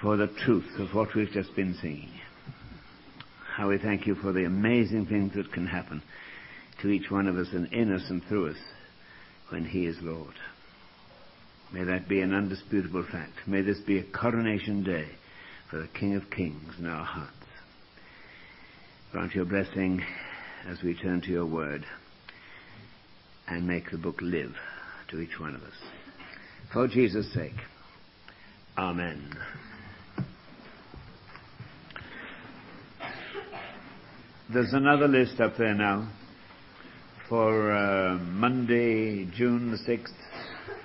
for the truth of what we've just been seeing. How we thank you for the amazing things that can happen to each one of us and in us and through us when He is Lord. May that be an undisputable fact. May this be a coronation day for the King of Kings in our hearts. Grant your blessing as we turn to your word and make the book live to each one of us. For Jesus' sake. Amen. There's another list up there now for uh, Monday, June the 6th,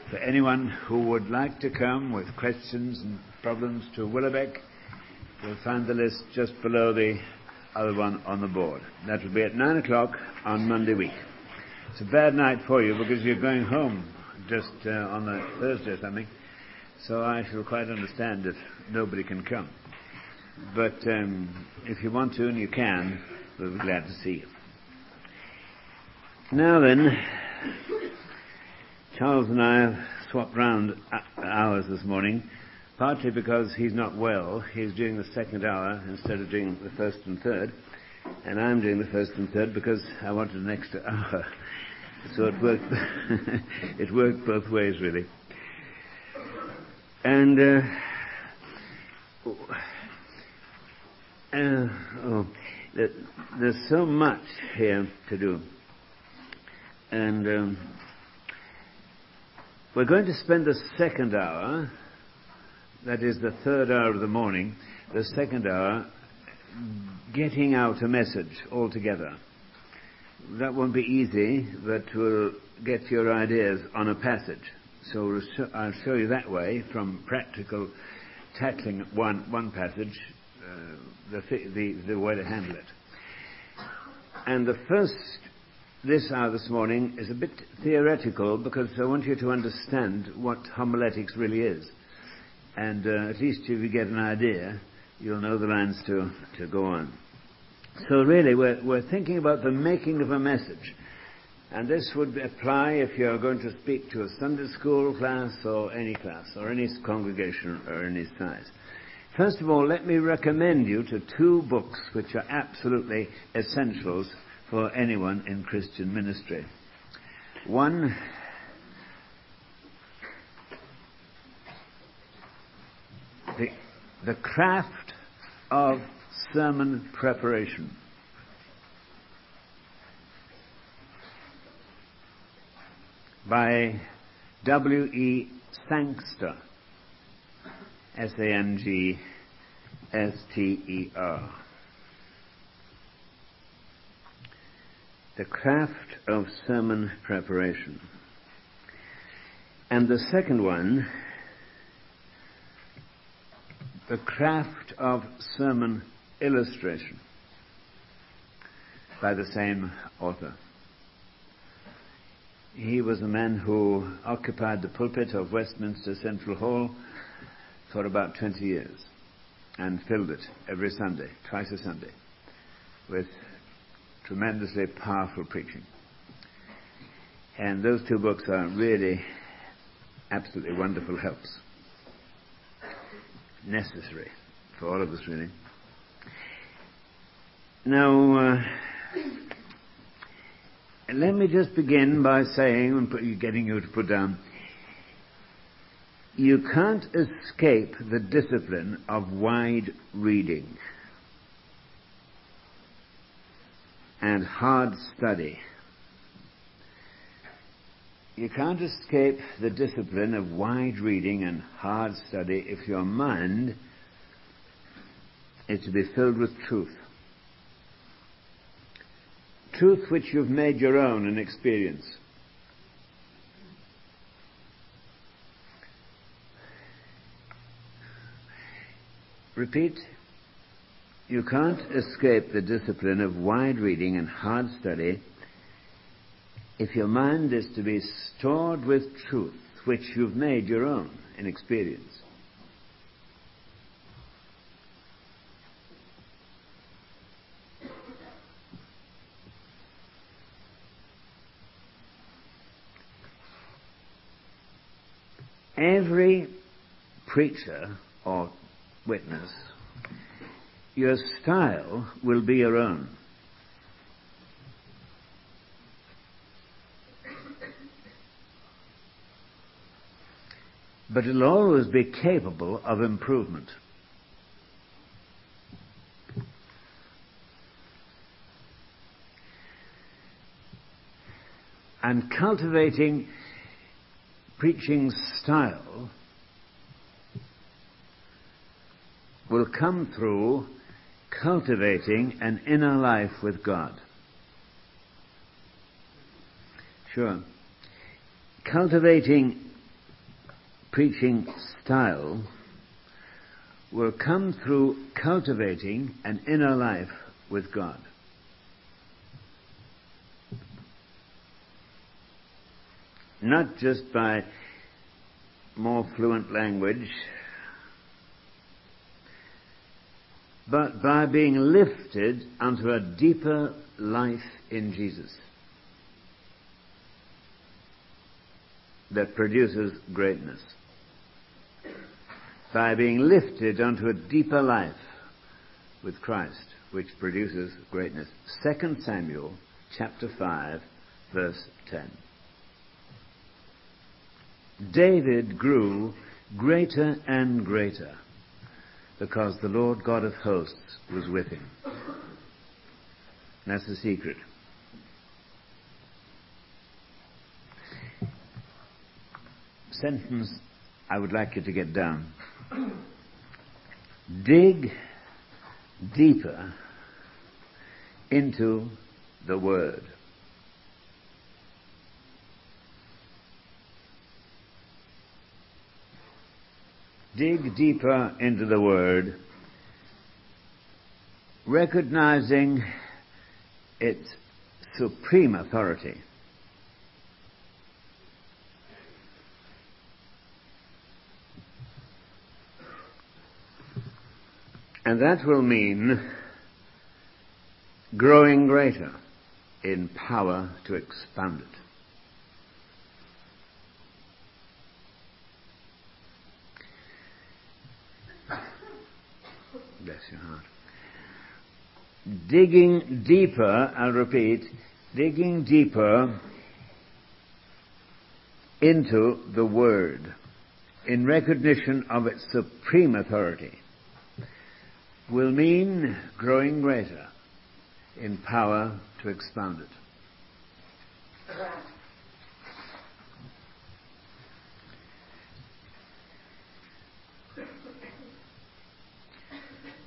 for anyone who would like to come with questions and problems to Willowbeck. You'll find the list just below the other one on the board. That will be at 9 o'clock on Monday week. It's a bad night for you because you're going home just uh, on the Thursday or something. So I shall quite understand if nobody can come. But um, if you want to and you can, we'll be glad to see you. Now then, Charles and I have swapped round hours this morning, partly because he's not well. He's doing the second hour instead of doing the first and third, and I'm doing the first and third because I wanted an extra hour. So it worked. it worked both ways, really. And uh, uh, oh, there's so much here to do. And um, we're going to spend the second hour, that is the third hour of the morning, the second hour, getting out a message altogether. That won't be easy, but we'll get your ideas on a passage. So I'll show you that way from practical tackling one, one passage, the, the, the way to handle it. And the first this hour this morning is a bit theoretical because I want you to understand what homiletics really is. And uh, at least if you get an idea, you'll know the lines to, to go on. So really, we're, we're thinking about the making of a message. And this would apply if you're going to speak to a Sunday school class or any class or any congregation or any size. First of all, let me recommend you to two books which are absolutely essentials for anyone in Christian ministry. One, the, the craft of sermon preparation. By W. E. Sangster, S A N G S T E R. the craft of sermon preparation. And the second one, the craft of sermon illustration by the same author. He was a man who occupied the pulpit of Westminster Central Hall for about 20 years and filled it every Sunday, twice a Sunday, with tremendously powerful preaching. And those two books are really absolutely wonderful helps. Necessary for all of us, really. Now, uh, let me just begin by saying, and getting you to put down, you can't escape the discipline of wide reading. and hard study. You can't escape the discipline of wide reading and hard study if your mind is to be filled with truth. Truth which you've made your own in experience. Repeat, you can't escape the discipline of wide reading and hard study if your mind is to be stored with truth which you've made your own in experience. Every preacher or witness, your style will be your own. But it'll always be capable of improvement. And cultivating preaching style will come through cultivating an inner life with God. Sure. Cultivating preaching style will come through cultivating an inner life with God. Not just by more fluent language, but by being lifted unto a deeper life in Jesus that produces greatness. By being lifted unto a deeper life with Christ, which produces greatness. 2 Samuel chapter 5, verse 10. David grew greater and greater because the Lord God of hosts was with him. That's the secret. Sentence I would like you to get down. Dig deeper into the Word. Dig deeper into the Word, recognizing its supreme authority. And that will mean growing greater in power to expound it. Bless your heart. Digging deeper, I'll repeat, digging deeper into the Word in recognition of its supreme authority will mean growing greater in power to expound it.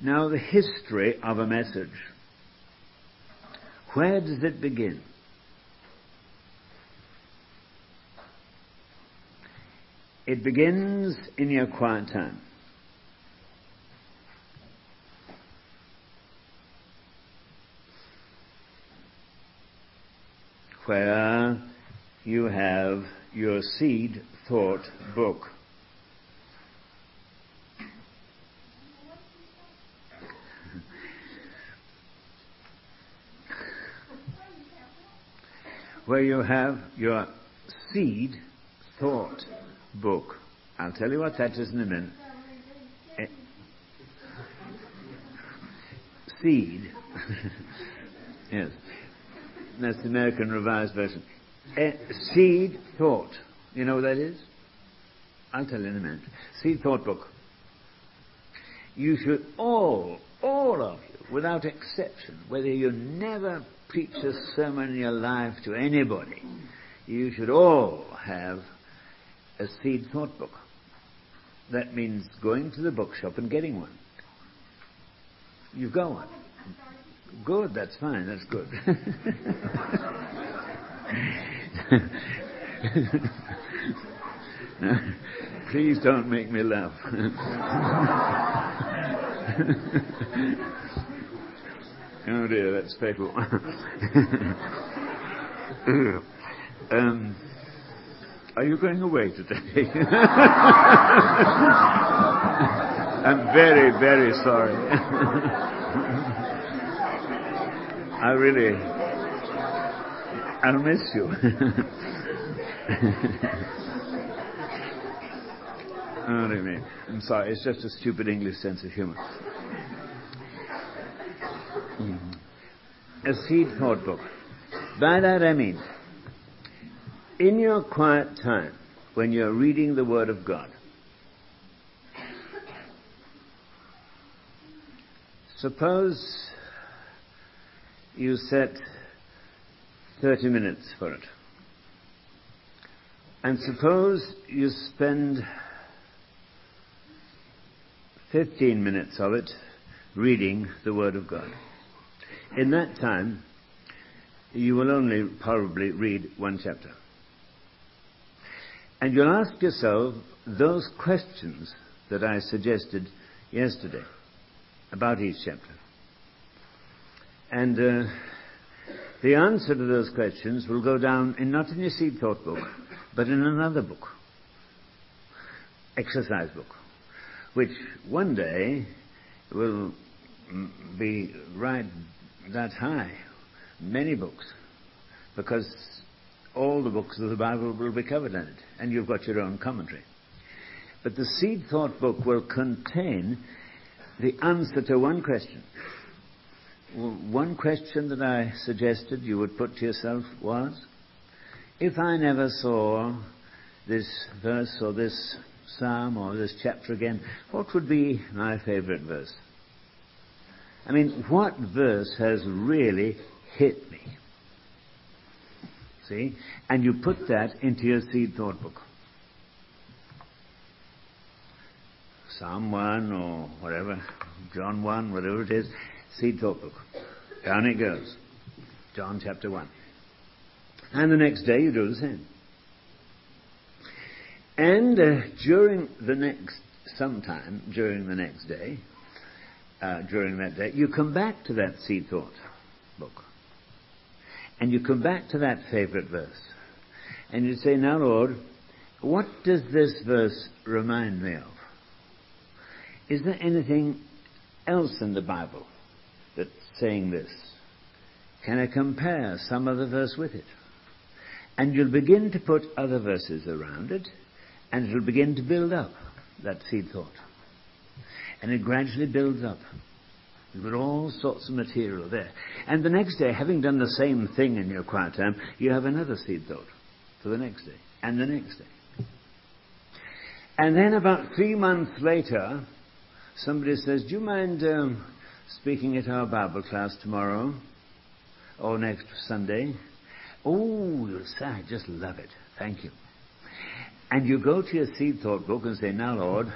Now, the history of a message. Where does it begin? It begins in your quiet time. Where you have your seed thought book. Where you have your seed thought book. I'll tell you what that is in a minute. Eh, seed. yes. That's the American Revised Version. Eh, seed thought. You know what that is? I'll tell you in a minute. Seed thought book. You should all, all of you, without exception, whether you never preach a sermon in your life to anybody, you should all have a seed thought book. That means going to the bookshop and getting one. You've got one. Good, that's fine, that's good. Please don't make me laugh. Oh dear, that's fatal. um, are you going away today? I'm very, very sorry. I really, I'll miss you. Oh, dear. I'm sorry, it's just a stupid English sense of humor. A seed thought book. By that I mean, in your quiet time, when you're reading the Word of God, suppose you set 30 minutes for it. And suppose you spend 15 minutes of it reading the Word of God. In that time, you will only probably read one chapter. And you'll ask yourself those questions that I suggested yesterday about each chapter. And uh, the answer to those questions will go down in not in your seed thought book, but in another book, exercise book, which one day will be right that high, many books, because all the books of the Bible will be covered in it, and you've got your own commentary. But the seed thought book will contain the answer to one question. One question that I suggested you would put to yourself was, if I never saw this verse or this psalm or this chapter again, what would be my favorite verse? I mean, what verse has really hit me? See? And you put that into your seed thought book. Psalm 1 or whatever, John 1, whatever it is, seed thought book. Down it goes. John chapter 1. And the next day you do the same. And uh, during the next, sometime during the next day, uh, during that day, you come back to that seed thought book. And you come back to that favorite verse. And you say, Now, Lord, what does this verse remind me of? Is there anything else in the Bible that's saying this? Can I compare some other verse with it? And you'll begin to put other verses around it, and it'll begin to build up that seed thought. And it gradually builds up. You've got all sorts of material there. And the next day, having done the same thing in your quiet time, you have another seed thought for the next day, and the next day. And then about three months later, somebody says, Do you mind um, speaking at our Bible class tomorrow? Or next Sunday? Oh, you'll say, I just love it. Thank you. And you go to your seed thought book and say, Now, Lord,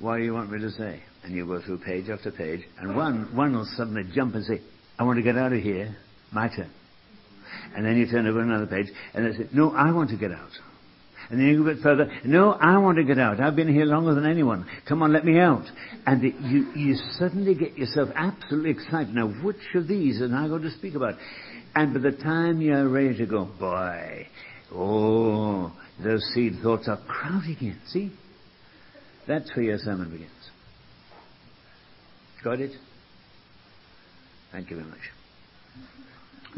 what do you want me to say? And you go through page after page, and one, one will suddenly jump and say, I want to get out of here. My turn. And then you turn over another page, and they say, No, I want to get out. And then you go a bit further. No, I want to get out. I've been here longer than anyone. Come on, let me out. And the, you, you suddenly get yourself absolutely excited. Now, which of these am I going to speak about? And by the time you're ready to go, boy, oh, those seed thoughts are crowding in. See? That's where your sermon begins. Got it? Thank you very much.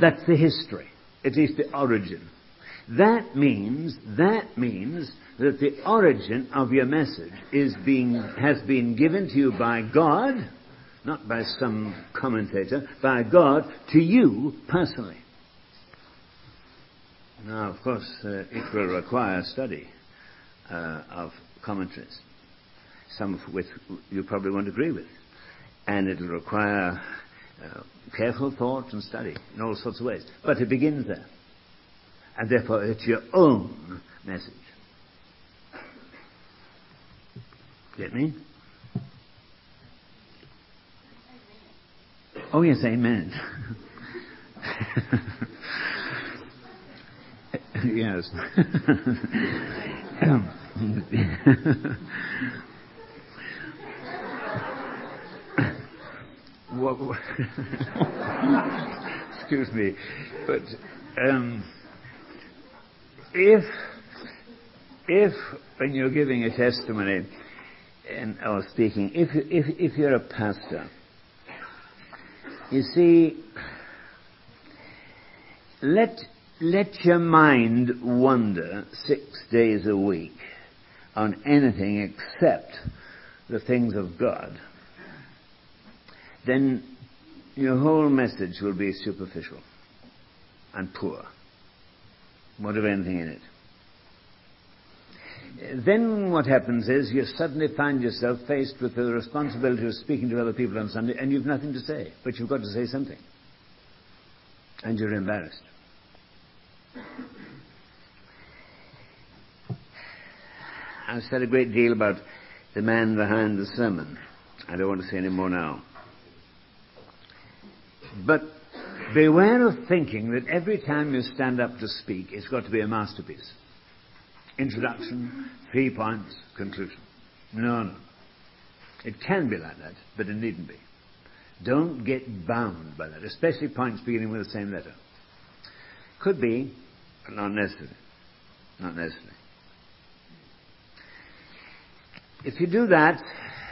That's the history. at least the origin. That means, that means that the origin of your message is being, has been given to you by God, not by some commentator, by God to you personally. Now, of course, uh, it will require study uh, of commentaries some of which you probably won't agree with. And it'll require uh, careful thought and study in all sorts of ways. But it begins there. And therefore, it's your own message. Get me? Oh, yes, amen. yes. excuse me, but um, if if when you're giving a testimony and or speaking, if if if you're a pastor, you see, let let your mind wander six days a week on anything except the things of God, then your whole message will be superficial and poor, won't anything in it. Then what happens is you suddenly find yourself faced with the responsibility of speaking to other people on Sunday and you've nothing to say, but you've got to say something. And you're embarrassed. I've said a great deal about the man behind the sermon. I don't want to say any more now. But beware of thinking that every time you stand up to speak, it's got to be a masterpiece. Introduction, three points, conclusion. No, no. It can be like that, but it needn't be. Don't get bound by that, especially points beginning with the same letter. Could be, but not necessarily. Not necessarily. If you do that,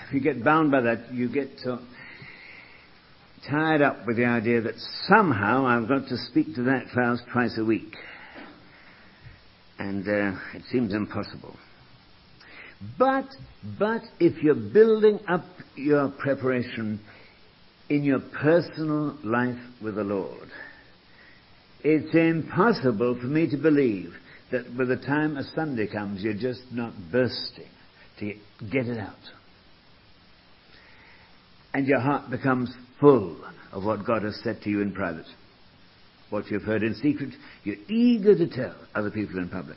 if you get bound by that, you get uh, tied up with the idea that somehow I've got to speak to that class twice a week. And uh, it seems impossible. But, but if you're building up your preparation in your personal life with the Lord, it's impossible for me to believe that by the time a Sunday comes, you're just not bursting to get it out. And your heart becomes full of what God has said to you in private. What you've heard in secret, you're eager to tell other people in public.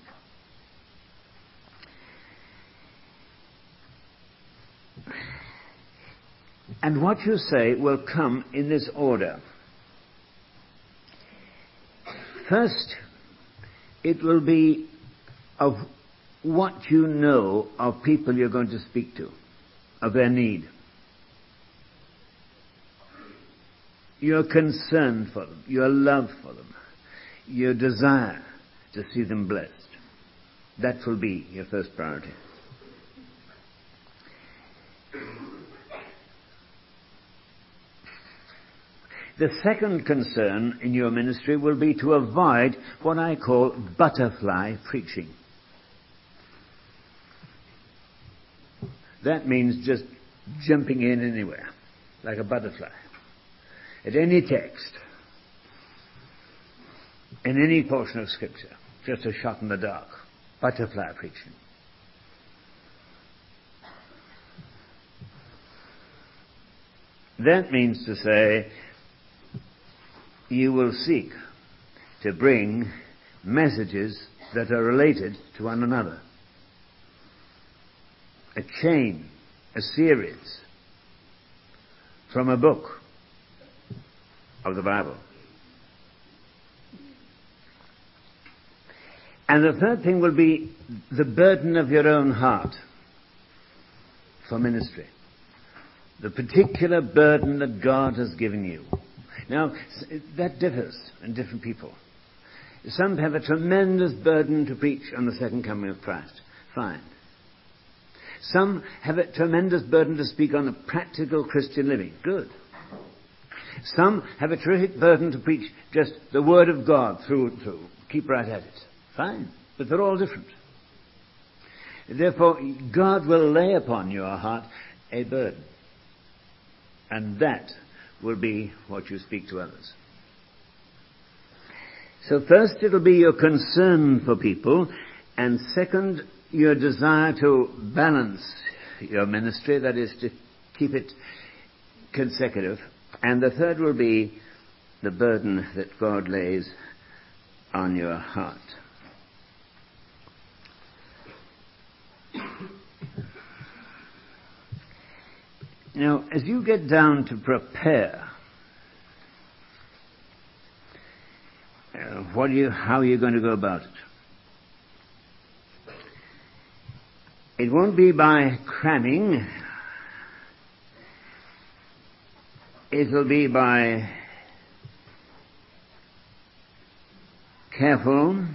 And what you say will come in this order. First, it will be of what you know of people you're going to speak to, of their need. Your concern for them, your love for them, your desire to see them blessed. That will be your first priority. The second concern in your ministry will be to avoid what I call butterfly preaching. That means just jumping in anywhere, like a butterfly, at any text, in any portion of Scripture, just a shot in the dark, butterfly preaching. That means to say, you will seek to bring messages that are related to one another a chain, a series from a book of the Bible. And the third thing will be the burden of your own heart for ministry. The particular burden that God has given you. Now, that differs in different people. Some have a tremendous burden to preach on the second coming of Christ. Fine. Some have a tremendous burden to speak on the practical Christian living. Good. Some have a terrific burden to preach just the Word of God through and through. Keep right at it. Fine. But they're all different. Therefore, God will lay upon your heart a burden. And that will be what you speak to others. So first it'll be your concern for people, and second, your desire to balance your ministry, that is to keep it consecutive. And the third will be the burden that God lays on your heart. Now, as you get down to prepare, uh, what you, how are you going to go about it? It won't be by cramming. It'll be by careful,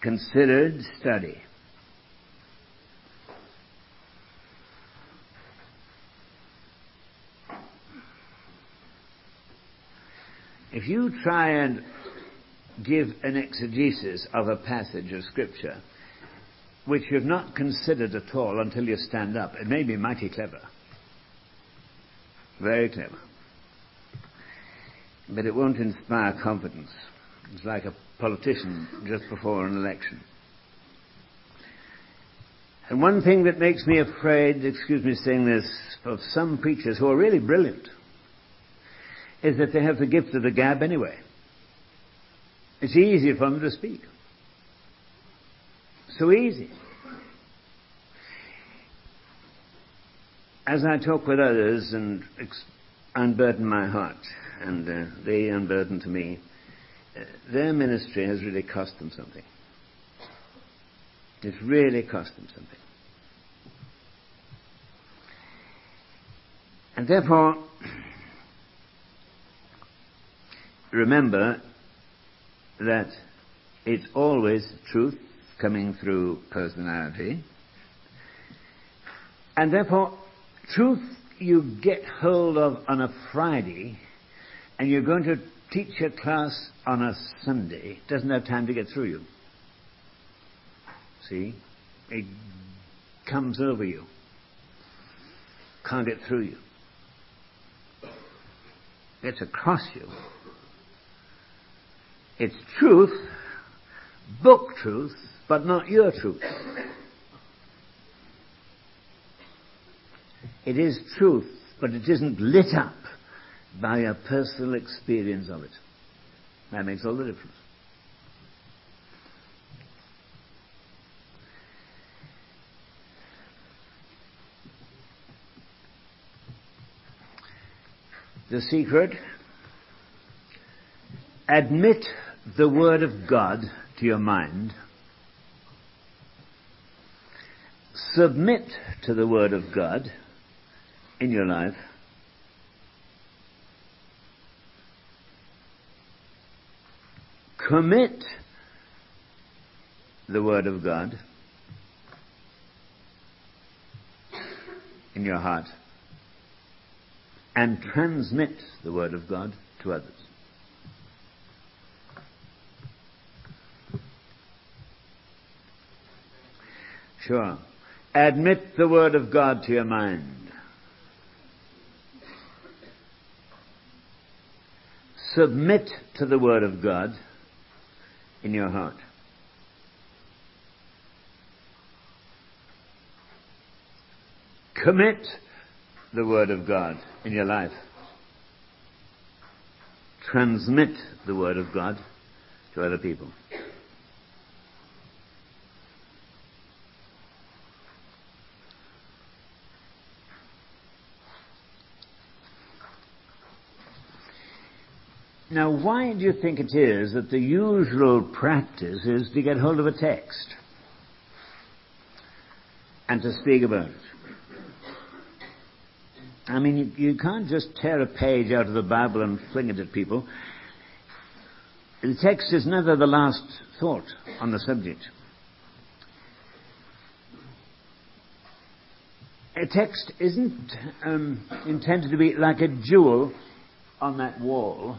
considered study. If you try and give an exegesis of a passage of Scripture which you've not considered at all until you stand up. It may be mighty clever. Very clever. But it won't inspire confidence. It's like a politician just before an election. And one thing that makes me afraid, excuse me saying this, of some preachers who are really brilliant, is that they have the gift of the gab anyway. It's easy for them to speak. So easy. As I talk with others and ex- unburden my heart, and uh, they unburden to me, uh, their ministry has really cost them something. It's really cost them something. And therefore, remember that it's always truth coming through personality. And therefore, truth you get hold of on a Friday and you're going to teach a class on a Sunday doesn't have time to get through you. See? It comes over you. Can't get through you. Gets across you. It's truth, book truth, but not your truth. It is truth, but it isn't lit up by a personal experience of it. That makes all the difference. The secret admit the Word of God to your mind, submit to the Word of God in your life, commit the Word of God in your heart, and transmit the Word of God to others. Sure. Admit the Word of God to your mind. Submit to the Word of God in your heart. Commit the Word of God in your life. Transmit the Word of God to other people. Now, why do you think it is that the usual practice is to get hold of a text and to speak about it? I mean, you, you can't just tear a page out of the Bible and fling it at people. The text is never the last thought on the subject. A text isn't um, intended to be like a jewel on that wall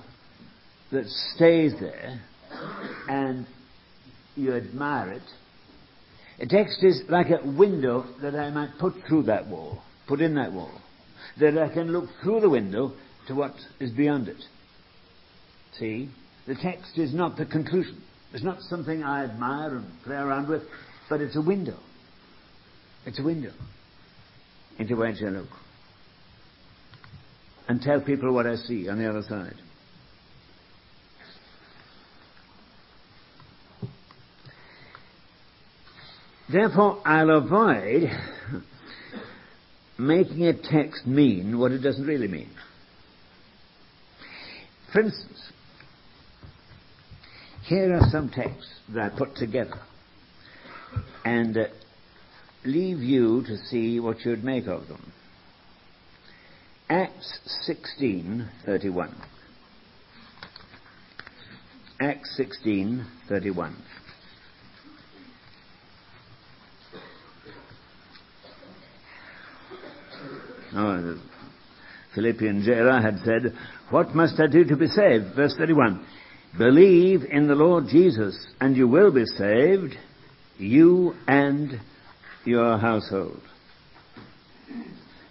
that stays there and you admire it. A text is like a window that I might put through that wall, put in that wall, that I can look through the window to what is beyond it. See? The text is not the conclusion. It's not something I admire and play around with, but it's a window. It's a window into which I look. And tell people what I see on the other side. Therefore, I'll avoid making a text mean what it doesn't really mean. For instance, here are some texts that I put together and uh, leave you to see what you'd make of them. Acts 16:31. Acts 16:31. Oh, Philippian jailer had said, What must I do to be saved? Verse 31. Believe in the Lord Jesus, and you will be saved, you and your household.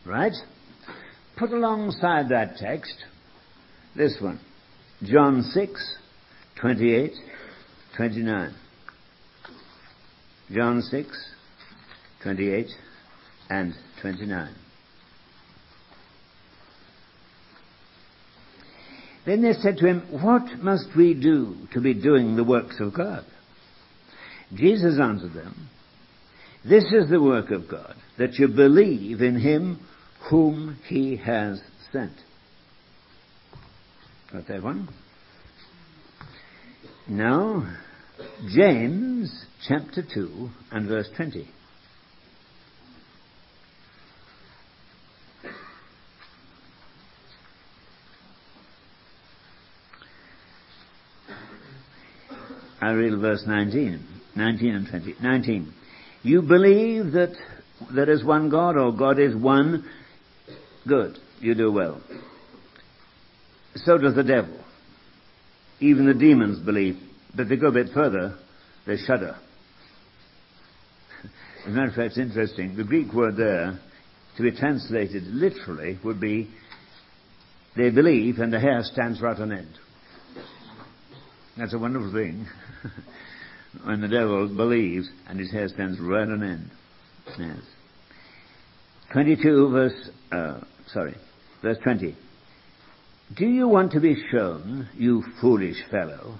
Right? Put alongside that text this one. John 6, 28, 29. John 6, 28 and 29. Then they said to him, What must we do to be doing the works of God? Jesus answered them, This is the work of God, that you believe in him whom he has sent. Got that one? Now, James chapter 2 and verse 20. I read verse 19, 19 and 20. 19. You believe that there is one God or God is one? Good. You do well. So does the devil. Even the demons believe. But they go a bit further, they shudder. As a matter of fact, it's interesting. The Greek word there, to be translated literally, would be they believe and the hair stands right on end. That's a wonderful thing. when the devil believes and his hair stands right on end. Yes. 22 verse, uh, sorry, verse 20. Do you want to be shown, you foolish fellow,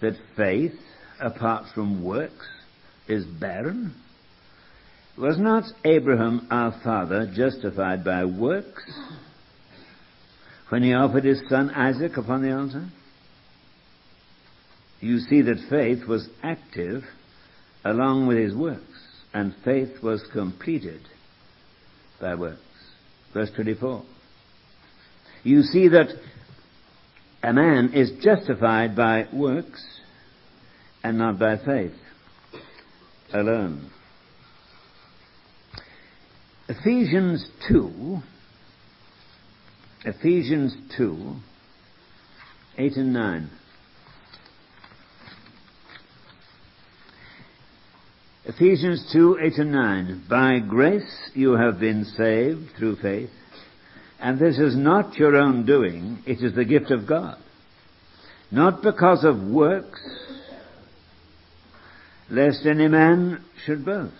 that faith apart from works is barren? Was not Abraham our father justified by works when he offered his son Isaac upon the altar? You see that faith was active along with his works, and faith was completed by works. Verse 24 you see that a man is justified by works and not by faith alone. Ephesians 2, Ephesians 2, 8 and 9. Ephesians 2, 8 and 9. By grace you have been saved through faith and this is not your own doing, it is the gift of God. Not because of works, lest any man should boast.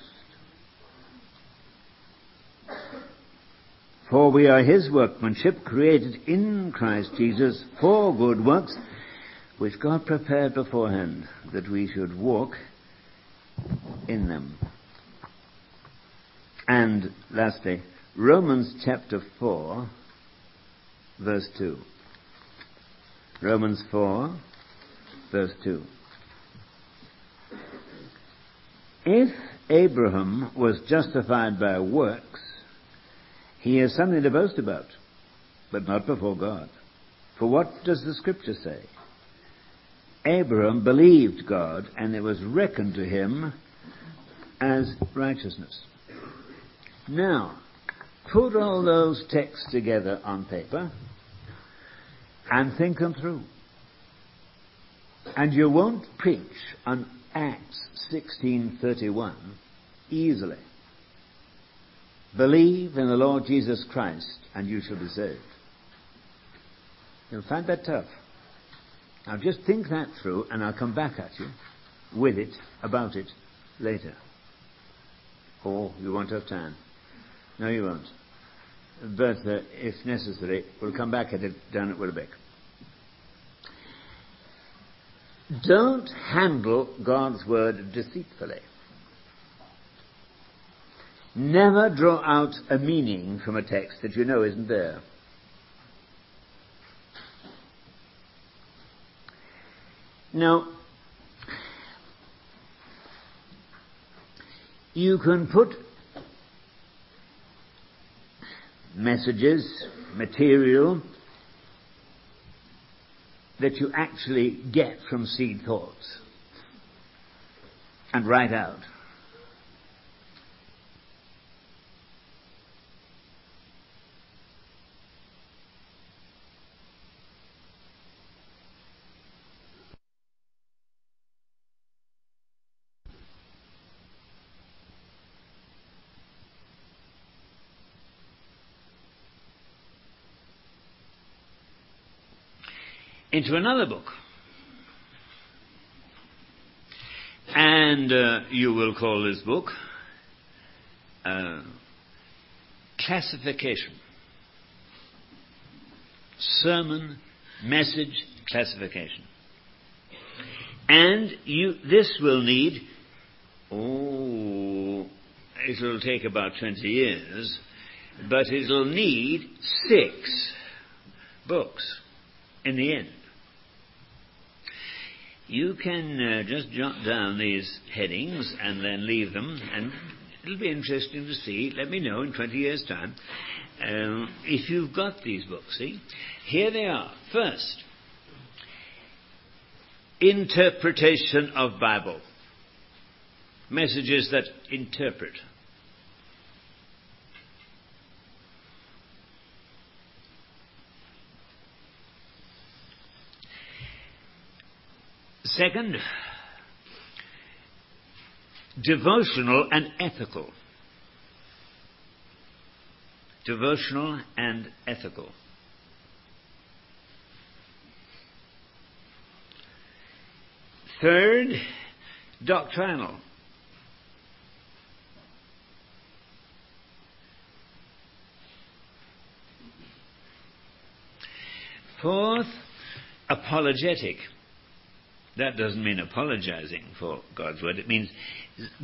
For we are his workmanship, created in Christ Jesus for good works, which God prepared beforehand that we should walk in them. And lastly, Romans chapter 4, verse 2. Romans 4, verse 2. If Abraham was justified by works, he has something to boast about, but not before God. For what does the scripture say? Abraham believed God, and it was reckoned to him as righteousness. Now, Put all those texts together on paper and think them through. And you won't preach on Acts 16:31 easily. Believe in the Lord Jesus Christ and you shall be saved. You'll find that tough. Now just think that through and I'll come back at you with it, about it, later. Or you won't have time. No, you won't. But uh, if necessary, we'll come back at it down at Wilbeck. Don't handle God's word deceitfully. Never draw out a meaning from a text that you know isn't there. Now, you can put messages, material that you actually get from seed thoughts and write out. Into another book. And uh, you will call this book uh, Classification. Sermon Message Classification. And you, this will need, oh, it'll take about 20 years, but it'll need six books in the end. You can uh, just jot down these headings and then leave them, and it'll be interesting to see. Let me know in 20 years' time um, if you've got these books. See? Here they are. First, interpretation of Bible. Messages that interpret. Second, devotional and ethical. Devotional and ethical. Third, doctrinal. Fourth, apologetic. That doesn't mean apologizing for God's word. It means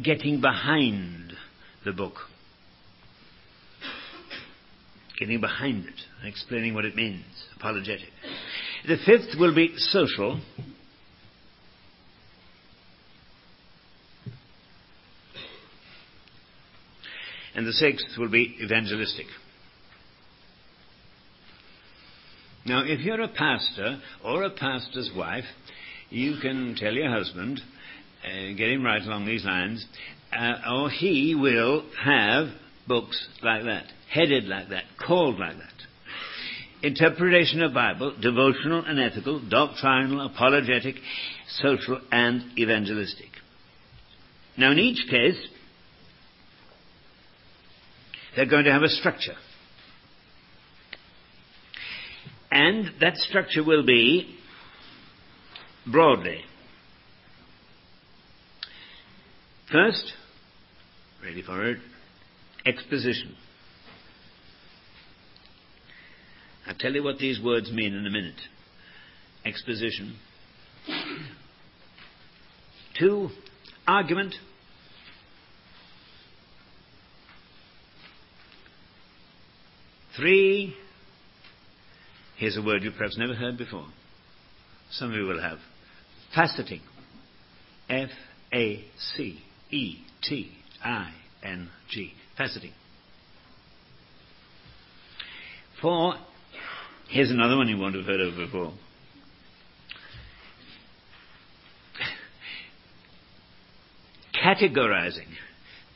getting behind the book. Getting behind it explaining what it means. Apologetic. The fifth will be social. And the sixth will be evangelistic. Now, if you're a pastor or a pastor's wife, you can tell your husband, uh, get him right along these lines, uh, or he will have books like that, headed like that, called like that. Interpretation of Bible, devotional and ethical, doctrinal, apologetic, social, and evangelistic. Now, in each case, they're going to have a structure. And that structure will be broadly. First, ready for it, exposition. I'll tell you what these words mean in a minute. Exposition. Two, argument. Three, here's a word you've perhaps never heard before. Some of you will have. Faceting. F A C E T I N G. Faceting. Four, here's another one you won't have heard of before. Categorizing.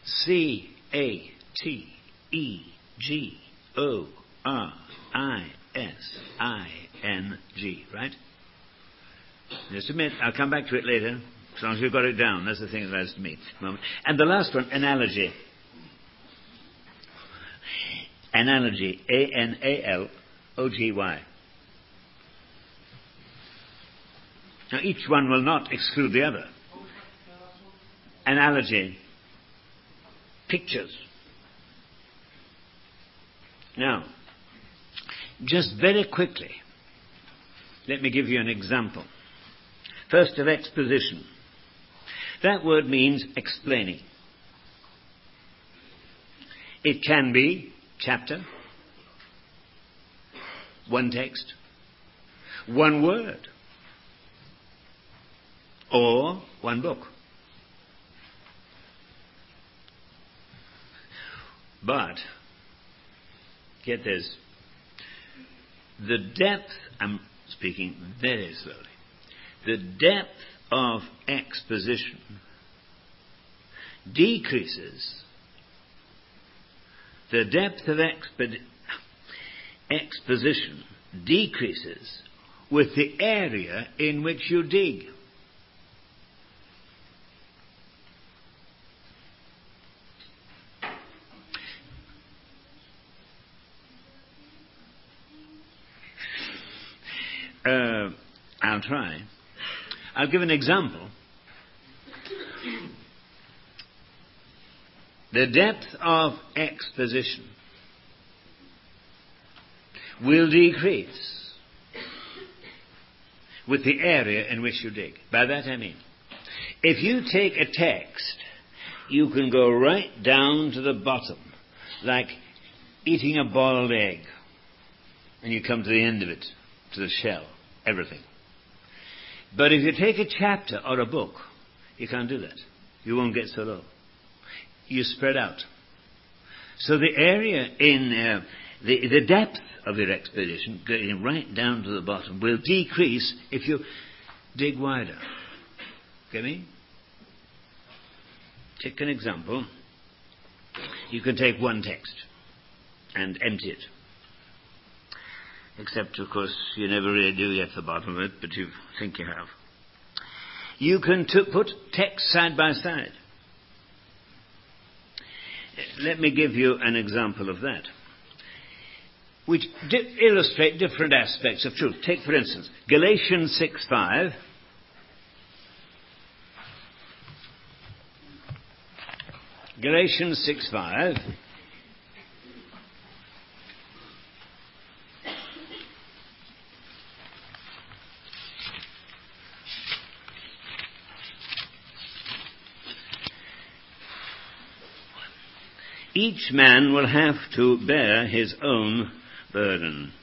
C A T E G O R I S I N G, right? Just a minute. I'll come back to it later. As long as you've got it down. That's the thing that matters to me. And the last one, analogy. Analogy. A-N-A-L-O-G-Y. Now, each one will not exclude the other. Analogy. Pictures. Now, just very quickly, let me give you an example. First of exposition. That word means explaining. It can be chapter, one text, one word, or one book. But, get this, the depth, I'm speaking very slowly, the depth of exposition decreases. The depth of expo- exposition decreases with the area in which you dig. Uh, I'll try. I'll give an example. The depth of exposition will decrease with the area in which you dig. By that I mean, if you take a text, you can go right down to the bottom, like eating a boiled egg, and you come to the end of it, to the shell, everything. But if you take a chapter or a book, you can't do that. You won't get so low. You spread out. So the area in uh, the, the depth of your exposition, going right down to the bottom, will decrease if you dig wider. Get me? Take an example. You can take one text and empty it. Except, of course, you never really do get to the bottom of it, but you think you have. You can t- put text side by side. Let me give you an example of that, which di- illustrate different aspects of truth. Take, for instance, Galatians 6 5. Galatians 6 Each man will have to bear his own burden.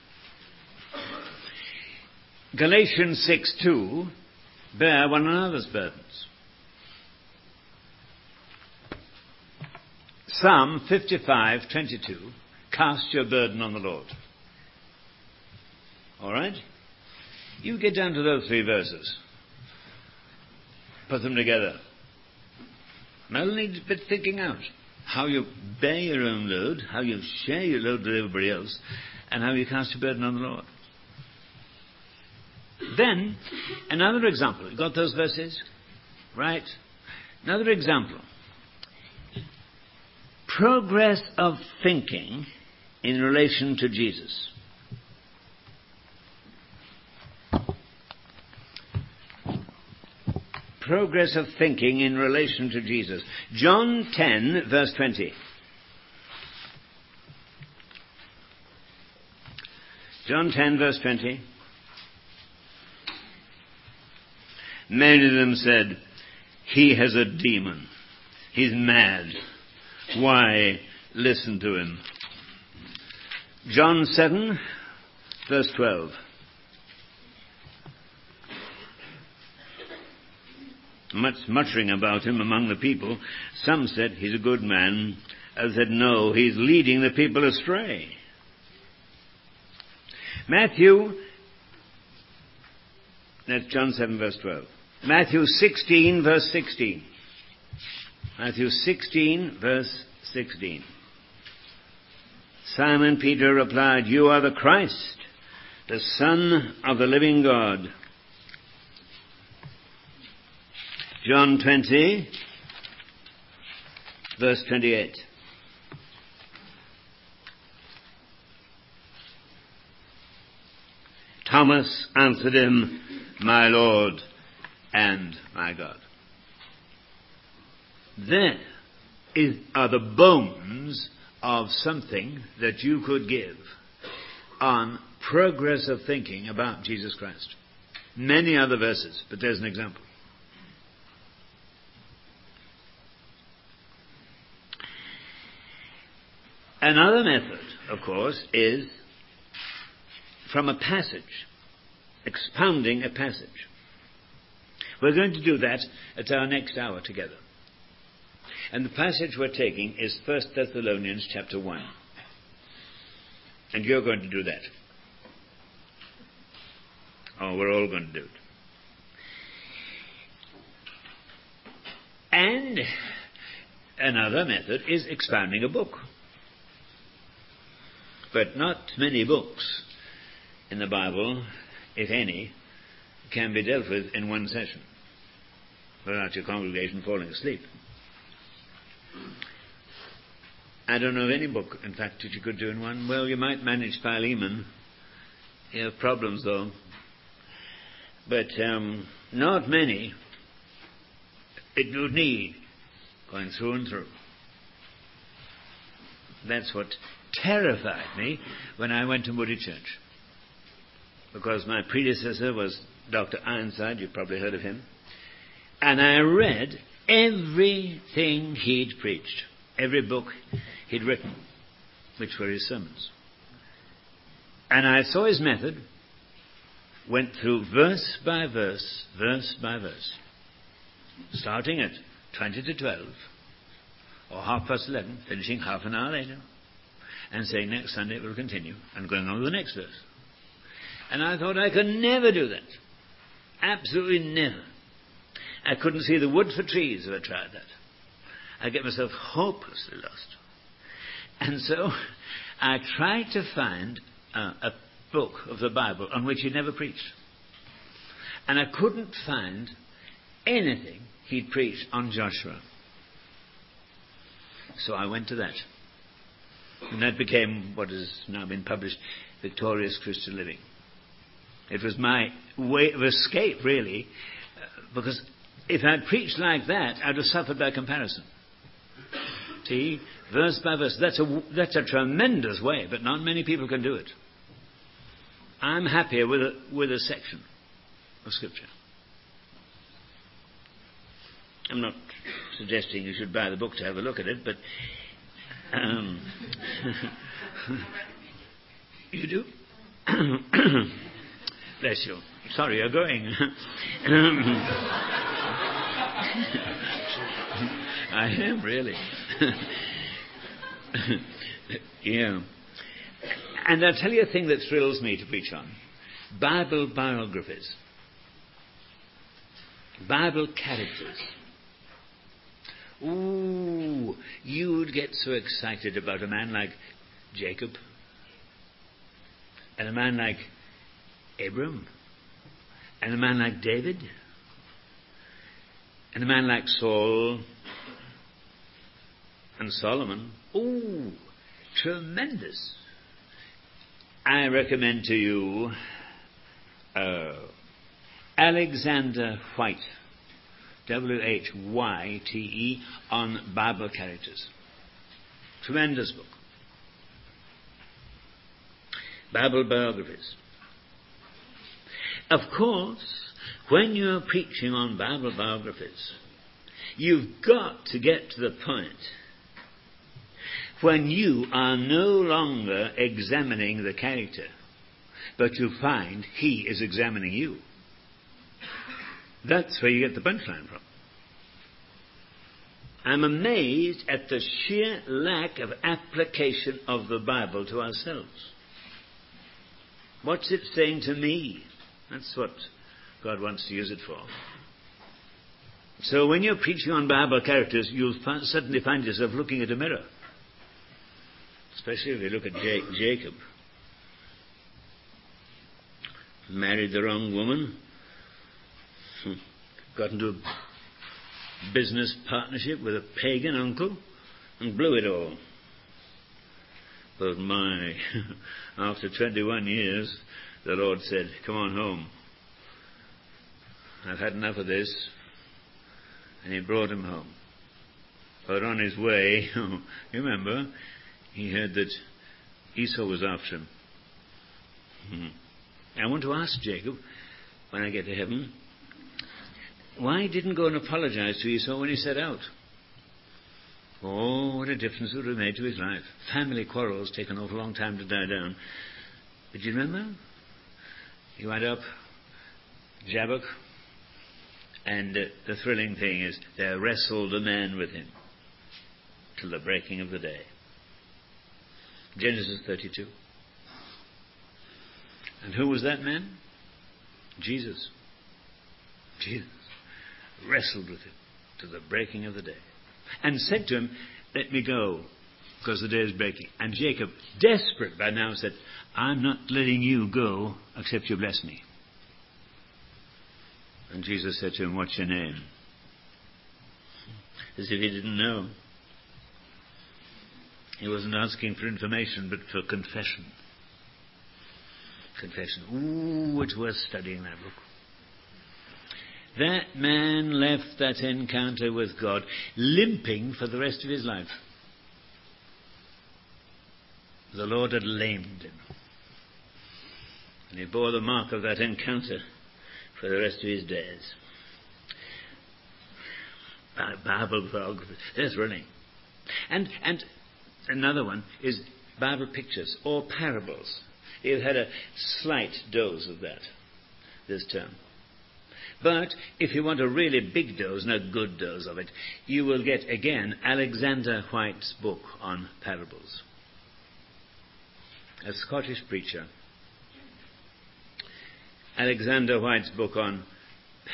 Galatians 6 2 bear one another's burdens. Psalm 55:22 cast your burden on the Lord. All right? You get down to those three verses. Put them together. Mel needs a bit thinking out. How you bear your own load, how you share your load with everybody else, and how you cast your burden on the Lord. Then, another example. You got those verses? Right? Another example progress of thinking in relation to Jesus. Progress of thinking in relation to Jesus. John 10, verse 20. John 10, verse 20. Many of them said, He has a demon. He's mad. Why listen to him? John 7, verse 12. Much muttering about him among the people. Some said, He's a good man. Others said, No, he's leading the people astray. Matthew, that's John 7, verse 12. Matthew 16, verse 16. Matthew 16, verse 16. Simon Peter replied, You are the Christ, the Son of the living God. John 20, verse 28. Thomas answered him, My Lord and my God. There is, are the bones of something that you could give on progress of thinking about Jesus Christ. Many other verses, but there's an example. Another method, of course, is from a passage, expounding a passage. We're going to do that at our next hour together. And the passage we're taking is 1 Thessalonians chapter 1. And you're going to do that. Oh, we're all going to do it. And another method is expounding a book. But not many books in the Bible, if any, can be dealt with in one session without your congregation falling asleep. I don't know of any book, in fact, that you could do in one. Well, you might manage Philemon. You have problems, though. but um, not many. It would need going through and through. That's what terrified me when I went to Moody Church. Because my predecessor was Dr. Ironside, you've probably heard of him. And I read everything he'd preached, every book he'd written, which were his sermons. And I saw his method, went through verse by verse, verse by verse, starting at 20 to 12, or half past 11, finishing half an hour later, and saying next Sunday it will continue, and going on to the next verse. And I thought I could never do that. Absolutely never. I couldn't see the wood for trees if I tried that. I get myself hopelessly lost. And so I tried to find uh, a book of the Bible on which he never preached. And I couldn't find anything he'd preached on Joshua. So I went to that. And that became what has now been published, Victorious Christian Living. It was my way of escape, really, uh, because if I'd preached like that, I'd have suffered by comparison. See, verse by verse. That's a, that's a tremendous way, but not many people can do it. I'm happier with a, with a section of Scripture. I'm not suggesting you should buy the book to have a look at it, but Um, you do? Bless you. Sorry, you're going. I am really. yeah. And I'll tell you a thing that thrills me to preach on Bible biographies, Bible characters. Ooh, you would get so excited about a man like Jacob and a man like Abram and a man like David and a man like Saul and Solomon. Oh, tremendous. I recommend to you uh, Alexander Whyte, W H Y T E, on Bible characters. Tremendous book. Bible biographies. Of course, when you're preaching on Bible biographies, you've got to get to the point when you are no longer examining the character, but you find he is examining you. That's where you get the punchline from. I'm amazed at the sheer lack of application of the Bible to ourselves. What's it saying to me? That's what God wants to use it for. So when you're preaching on Bible characters, you'll suddenly find yourself looking at a mirror. Especially if you look at Jacob. Married the wrong woman. Got into a business partnership with a pagan uncle and blew it all. But my, after 21 years, the Lord said, Come on home. I've had enough of this. And he brought him home. But on his way, you remember, he heard that Esau was after him. I want to ask Jacob, when I get to heaven, why didn't go and apologize to Esau when he set out? Oh, what a difference it would have made to his life. Family quarrels take an awful long time to die down. But you remember? He went up Jabbok, and uh, the thrilling thing is, there wrestled a man with him till the breaking of the day. Genesis 32. And who was that man? Jesus. Jesus wrestled with him to the breaking of the day and said to him, Let me go, because the day is breaking. And Jacob, desperate by now, said, I'm not letting you go except you bless me. And Jesus said to him, What's your name? As if he didn't know. He wasn't asking for information, but for confession. Confession. Ooh, it's worth studying that book. That man left that encounter with God limping for the rest of his life. The Lord had lamed him. And he bore the mark of that encounter for the rest of his days. Bible biography. That's running. And, and another one is Bible pictures or parables. You've had a slight dose of that this term. But if you want a really big dose and a good dose of it, you will get again Alexander Whyte's book on parables. A Scottish preacher. Alexander Whyte's book on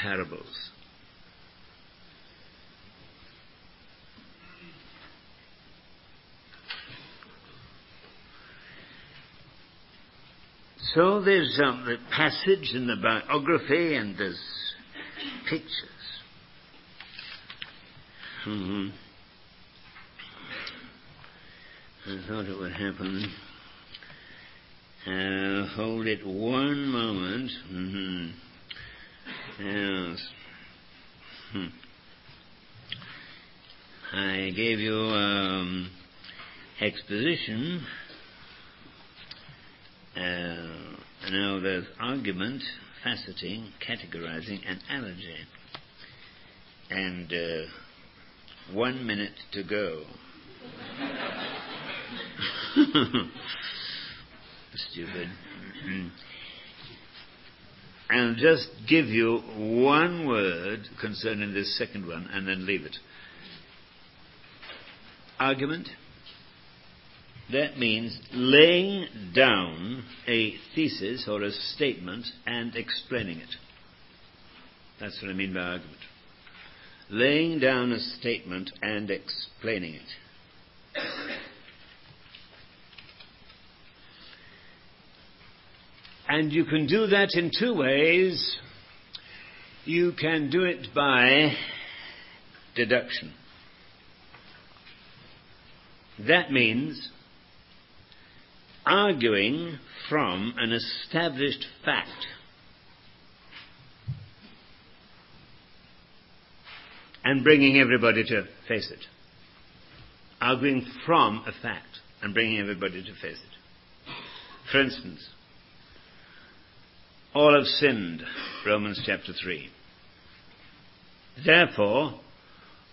parables. So there's um, the passage in the biography and there's pictures. Mm-hmm. I thought it would happen. Uh, hold it one moment. Mm-hmm. Yes. Hmm. I gave you um, exposition uh, now there's argument, faceting, categorizing, and analogy. And uh, one minute to go. Stupid. I'll just give you one word concerning this second one and then leave it. Argument that means laying down a thesis or a statement and explaining it. That's what I mean by argument. Laying down a statement and explaining it. And you can do that in two ways. You can do it by deduction. That means arguing from an established fact. And bringing everybody to face it. Arguing from a fact and bringing everybody to face it. For instance, all have sinned, Romans chapter 3. Therefore,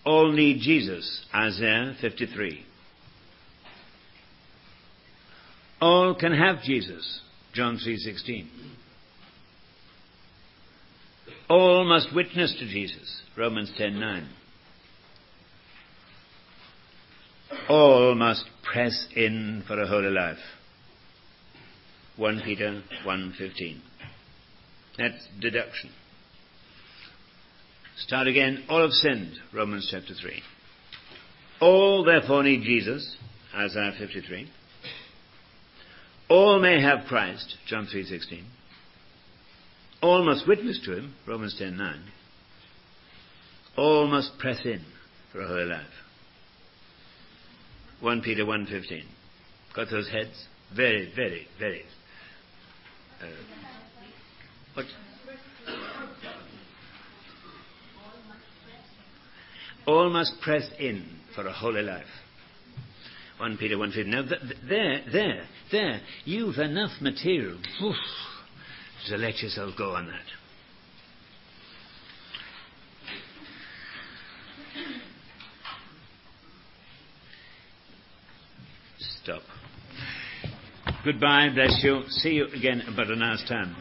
all need Jesus, Isaiah 53. All can have Jesus, John 3:16. All must witness to Jesus, Romans 10:9. All must press in for a holy life. 1 Peter 1:15. That's deduction. Start again. All have sinned, Romans chapter 3. All therefore need Jesus, Isaiah 53. All may have Christ, John 3:16. All must witness to him, Romans 10:9. All must press in for a holy life. 1 Peter 1:15. Got those heads? Very, very, very. Uh, what? All must press in for a holy life. 1 Peter 1.15. Now, th- th- there, there, there, you've enough material oof, to let yourself go on that. Stop. Goodbye, bless you. See you again about an hour's time.